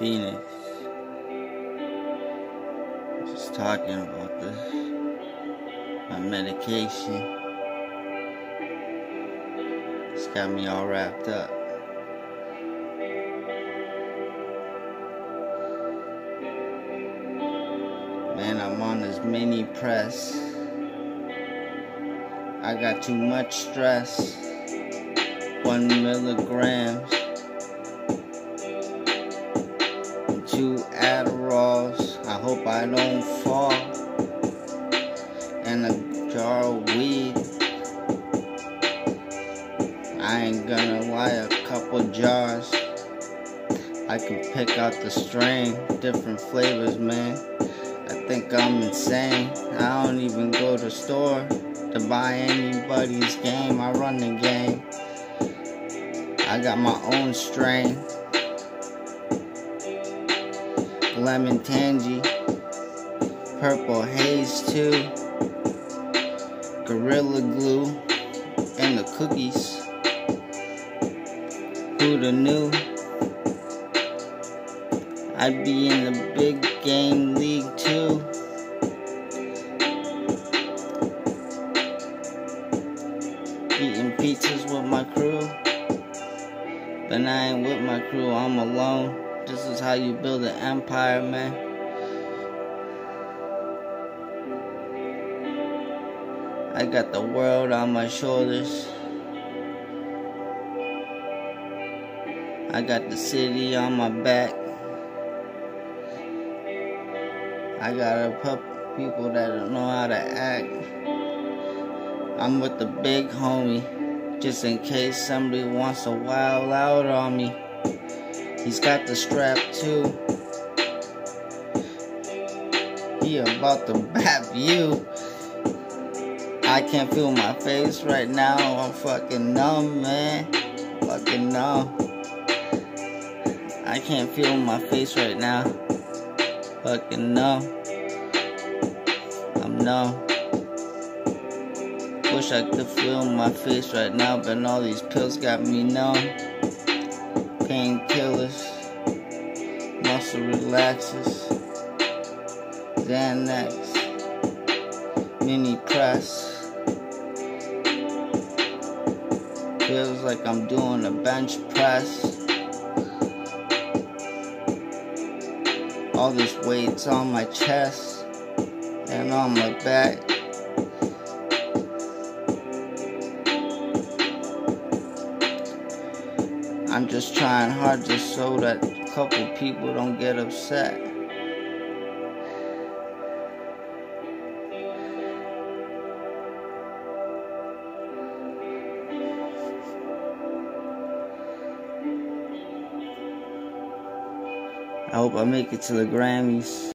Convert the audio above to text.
Phoenix. Just talking about this. My medication. It's got me all wrapped up. Man, I'm on this Minipress. I got too much stress. One milligrams. Two Adderalls. I hope I don't fall. And a jar of weed. I ain't gonna lie, a couple jars. I can pick out the strain, different flavors, man. I think I'm insane. I don't even go to store to buy anybody's game. I run the game. I got my own strain lemon tangy, purple haze too, gorilla glue, and the cookies. Who'da knew? I'd be in the big game league too. Eating pizzas with my crew. But I ain't with my crew, I'm alone. This is how you build an empire, man. I got the world on my shoulders. I got the city on my back. I gotta put people that don't know how to act. I'm with the big homie, just in case somebody wants to wild out on me. He's got the strap too. He about to bap you. I can't feel my face right now. I'm fucking numb, man. Fucking numb. I can't feel my face right now. Fucking numb. I'm numb. Wish I could feel my face right now, but all these pills got me numb painkillers, muscle relaxers, Xanax, mini press. Feels like I'm doing a bench press. All this weight's on my chest and on my back. I'm just trying hard just so that a couple people don't get upset. I hope I make it to the Grammys.